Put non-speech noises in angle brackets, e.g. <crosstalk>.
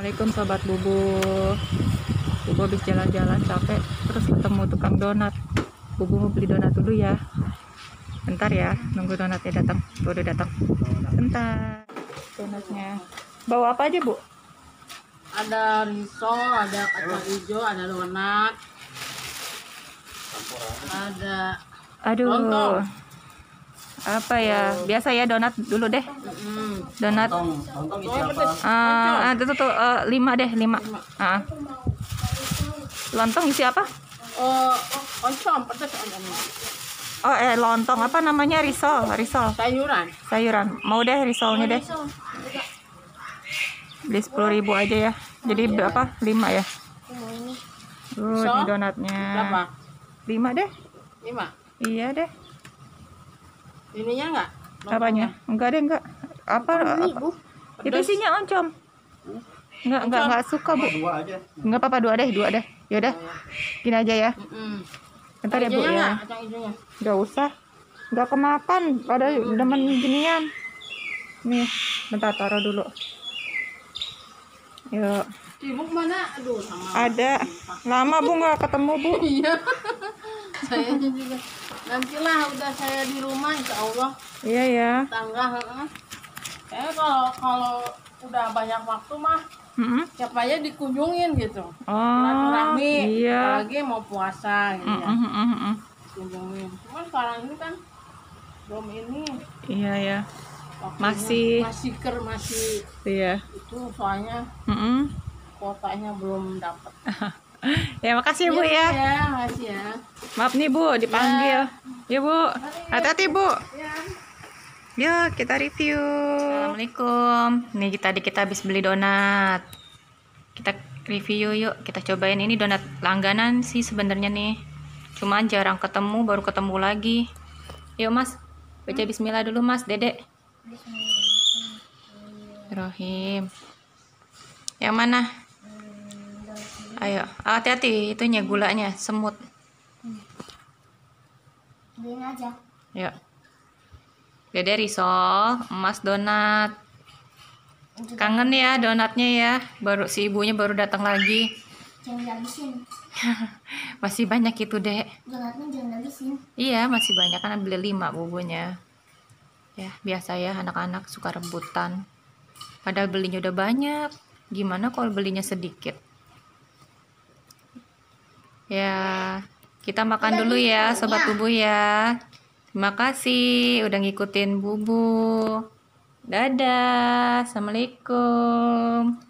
Assalamualaikum sobat bubu. Bubu habis jalan-jalan capek. Terus ketemu tukang donat. Bubu mau beli donat dulu ya. Bentar ya nunggu donatnya datang. Tuh udah datang. Bentar. Donatnya. Bawa apa aja bu? Ada risol, ada kacang hijau, ada donat, ada aduh. Lontong. Apa ya? Biasa ya donat dulu deh. Donat. Pedes. ah itu tuh eh, lima deh lima. Ah. Lontong isi apa? Oh, oncom oncomnya. oh eh lontong. Apa namanya? Risol risol. Sayuran. sayuran. Mau deh risolnya deh. Beli sepuluh ribu aja ya. Jadi berapa? Lima ya? So, donatnya. Berapa? lima deh. Lima. iya deh Ininya enggak? apanya? Enggak deh enggak apa, apa? itu isinya oncom. Enggak enggak enggak suka bu. Enggak apa-apa dua deh dua deh. Yaudah gini aja ya. Bentar ya bu ya. enggak? Usah. Enggak kemakan. Pada demen ginian. Nih bentar taruh dulu. Yuk. Sibuk mana? Aduh, sama. ada. Lama bu nggak ketemu bu. <laughs> Iya. <laughs> saya juga. Nantilah udah saya di rumah insya Allah iya ya tangga heeh. Kayaknya kalau kalau udah banyak waktu mah Mm-mm. siapa aja dikunjungin gitu. oh iya apalagi mau puasa gitu ya. Mm-mm, mm-mm. Kunjungin. Cuman sekarang ini kan belum ini iya ya waktunya Masih- masih ker masih iya itu soalnya Mm-mm. kuotanya belum dapat. <laughs> <laughs> ya makasih ya bu ya. Ya, makasih ya. maaf nih bu dipanggil. Ya. Bu. Hati-hati bu. Ya. Yuk kita review. Assalamualaikum. Nih tadi kita habis beli donat. Kita review yuk. Kita cobain ini donat langganan sih sebenarnya nih. Cuman jarang ketemu baru ketemu lagi. Yuk mas. Baca bismillah dulu mas dedek Rohim. Yang mana? Ayo hati-hati itunya gulanya semut Beliin aja. Yuk Dede risol, emas donat. Kangen ya donatnya ya. Baru si ibunya baru datang lagi. Jangan. <laughs> Masih banyak itu, Dek. Donatnya jangan dihabisin. Iya, masih banyak kan beli lima bubunya. Ya, biasa ya anak-anak suka rebutan. Padahal belinya udah banyak. Gimana kalau belinya sedikit? Ya, kita makan dulu ya, sobat bubu ya. Terima kasih udah ngikutin bubu. Dadah, assalamualaikum.